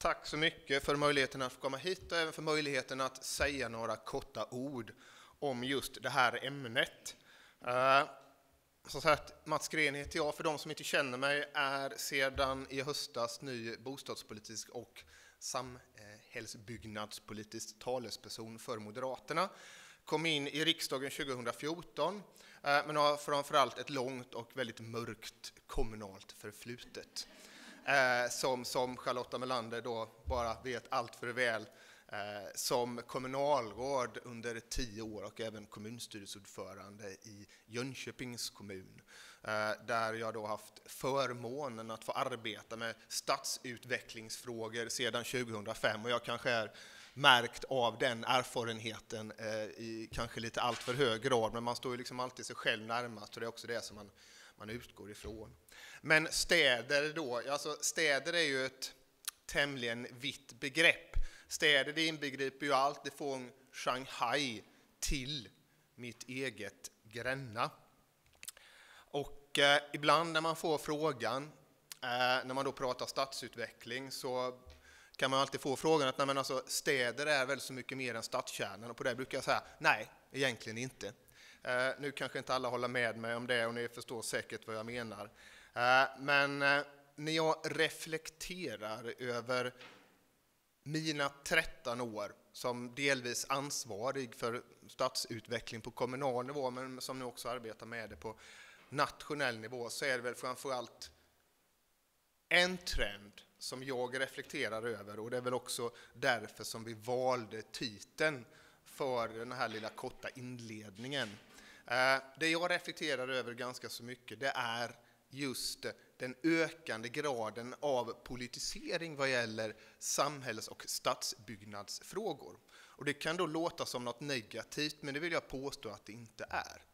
Tack så mycket för möjligheten att få komma hit och även för möjligheten att säga några korta ord om just det här ämnet. Eh, som sagt, Mats Gren heter jag. För de som inte känner mig är sedan i höstas ny bostadspolitisk och samhällsbyggnadspolitisk talesperson för Moderaterna. Kom in i riksdagen 2014, eh, men har framförallt ett långt och väldigt mörkt kommunalt förflutet eh, som, som Charlotta Melander då bara vet allt för väl, eh, som kommunalråd under tio år och även kommunstyrelseordförande i Jönköpings kommun, eh, där jag då haft förmånen att få arbeta med stadsutvecklingsfrågor sedan 2005 och jag kanske är märkt av den erfarenheten eh, i kanske lite allt för hög grad, men man står ju liksom alltid sig själv närmast och det är också det som man, man utgår ifrån. Men städer då, alltså städer är ju ett tämligen vitt begrepp. Städer det inbegriper ju allt ifrån Shanghai till mitt eget Gränna. Och eh, ibland när man får frågan, eh, när man då pratar stadsutveckling, så kan man alltid få frågan att nej, men alltså, städer är väl så mycket mer än stadskärnan? Och på det brukar jag säga nej, egentligen inte. Eh, nu kanske inte alla håller med mig om det och ni förstår säkert vad jag menar. Eh, men eh, när jag reflekterar över mina 13 år som delvis ansvarig för stadsutveckling på kommunal nivå, men som nu också arbetar med det på nationell nivå, så är det väl framför allt en trend som jag reflekterar över, och det är väl också därför som vi valde titeln för den här lilla korta inledningen. Eh, det jag reflekterar över ganska så mycket, det är just den ökande graden av politisering vad gäller samhälls och stadsbyggnadsfrågor. Och det kan då låta som något negativt, men det vill jag påstå att det inte är.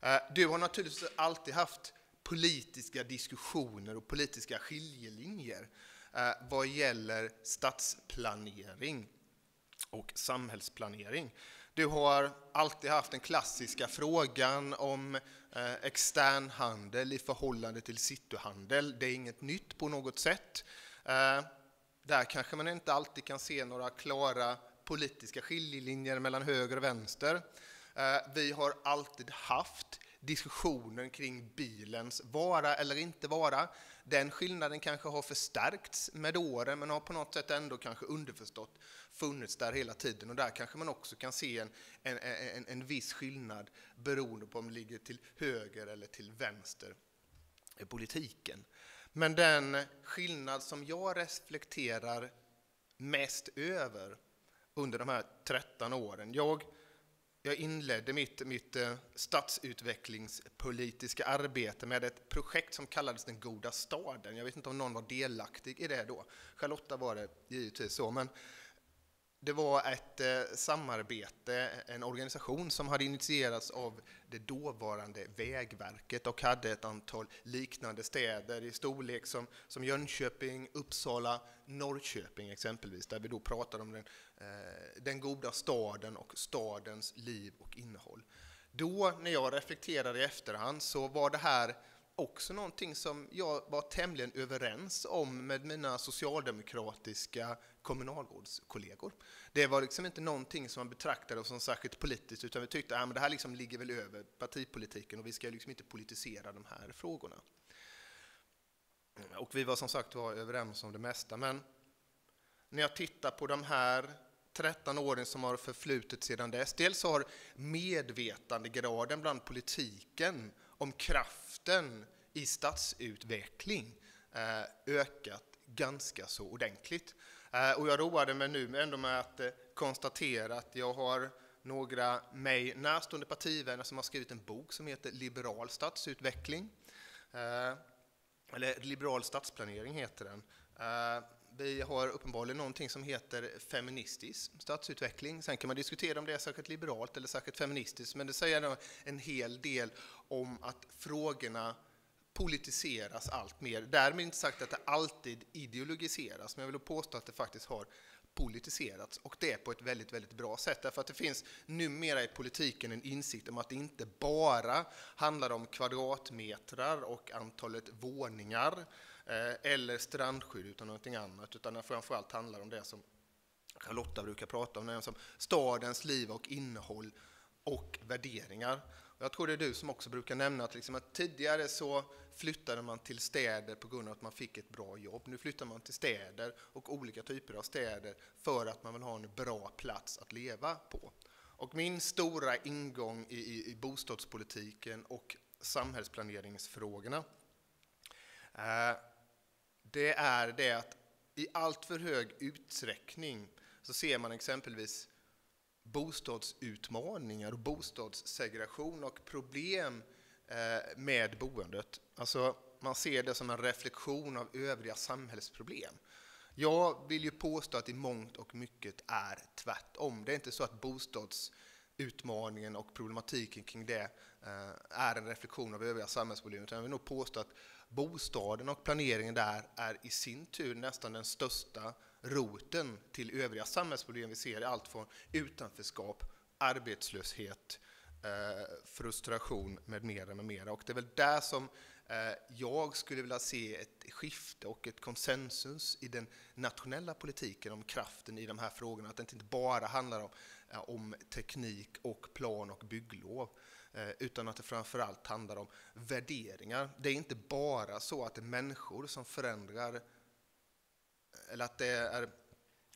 Eh, du har naturligtvis alltid haft politiska diskussioner och politiska skiljelinjer eh, vad gäller stadsplanering och samhällsplanering. Du har alltid haft den klassiska frågan om eh, extern handel i förhållande till cityhandel. Det är inget nytt på något sätt. Eh, där kanske man inte alltid kan se några klara politiska skiljelinjer mellan höger och vänster. Eh, vi har alltid haft diskussionen kring bilens vara eller inte vara. Den skillnaden kanske har förstärkts med åren, men har på något sätt ändå kanske underförstått funnits där hela tiden. Och där kanske man också kan se en, en, en, en viss skillnad beroende på om det ligger till höger eller till vänster i politiken. Men den skillnad som jag reflekterar mest över under de här 13 åren, jag jag inledde mitt, mitt eh, stadsutvecklingspolitiska arbete med ett projekt som kallades Den goda staden. Jag vet inte om någon var delaktig i det då. Charlotta var det givetvis så, men det var ett eh, samarbete, en organisation som hade initierats av det dåvarande Vägverket och hade ett antal liknande städer i storlek som, som Jönköping, Uppsala, Norrköping exempelvis, där vi då pratade om den, eh, den goda staden och stadens liv och innehåll. Då, när jag reflekterade i efterhand, så var det här också någonting som jag var tämligen överens om med mina socialdemokratiska kommunalrådskollegor. Det var liksom inte någonting som man betraktade som särskilt politiskt, utan vi tyckte ah, att det här liksom ligger väl över partipolitiken och vi ska liksom inte politisera de här frågorna. Och vi var som sagt var överens om det mesta, men när jag tittar på de här 13 åren som har förflutit sedan dess, dels har medvetandegraden bland politiken om kraften i stadsutveckling eh, ökat ganska så ordentligt. Eh, och jag roade mig nu ändå med att eh, konstatera att jag har några mig närstående partivänner som har skrivit en bok som heter Liberal stadsutveckling. Eller Liberal stadsplanering heter den. Vi har uppenbarligen någonting som heter feministisk stadsutveckling. Sen kan man diskutera om det är särskilt liberalt eller särskilt feministiskt, men det säger en hel del om att frågorna politiseras allt mer. Därmed inte sagt att det alltid ideologiseras, men jag vill påstå att det faktiskt har politiserats och det på ett väldigt, väldigt bra sätt. Därför att det finns numera i politiken en insikt om att det inte bara handlar om kvadratmetrar och antalet våningar Eh, eller strandskydd utan någonting annat, utan det framförallt handlar om det som Charlotta brukar prata om, som stadens liv och innehåll och värderingar. Jag tror det är du som också brukar nämna att, liksom att tidigare så flyttade man till städer på grund av att man fick ett bra jobb. Nu flyttar man till städer och olika typer av städer för att man vill ha en bra plats att leva på. Och min stora ingång i, i, i bostadspolitiken och samhällsplaneringsfrågorna eh, det är det att i allt för hög utsträckning så ser man exempelvis bostadsutmaningar och bostadssegregation och problem eh, med boendet. Alltså, man ser det som en reflektion av övriga samhällsproblem. Jag vill ju påstå att i mångt och mycket är tvärtom. Det är inte så att bostads utmaningen och problematiken kring det eh, är en reflektion av övriga samhällsvolymer. jag vill nog påstå att bostaden och planeringen där är i sin tur nästan den största roten till övriga samhällsproblem vi ser, allt från utanförskap, arbetslöshet, eh, frustration med mera, med mera. Och det är väl där som Eh, jag skulle vilja se ett skifte och ett konsensus i den nationella politiken om kraften i de här frågorna. Att det inte bara handlar om, eh, om teknik och plan och bygglov eh, utan att det framförallt handlar om värderingar. Det är inte bara så att det är människor som förändrar eller att det är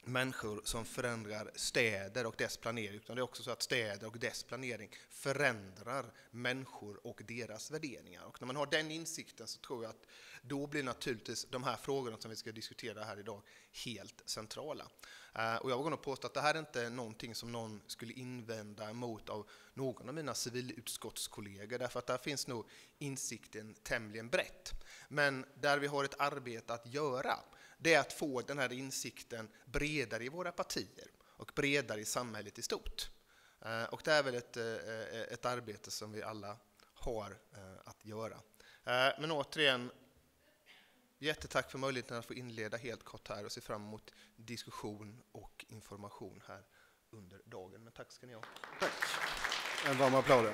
människor som förändrar städer och dess planering, utan det är också så att städer och dess planering förändrar människor och deras värderingar. Och när man har den insikten så tror jag att då blir naturligtvis de här frågorna som vi ska diskutera här idag helt centrala. Eh, och jag vågar nog påstå att det här är inte någonting som någon skulle invända mot av någon av mina civilutskottskollegor, därför att där finns nog insikten tämligen brett. Men där vi har ett arbete att göra, det är att få den här insikten bredare i våra partier och bredare i samhället i stort. Eh, och det är väl ett, eh, ett arbete som vi alla har eh, att göra. Men återigen, jättetack för möjligheten att få inleda helt kort här och se fram emot diskussion och information här under dagen. Men tack ska ni ha. Tack. En varm applåd.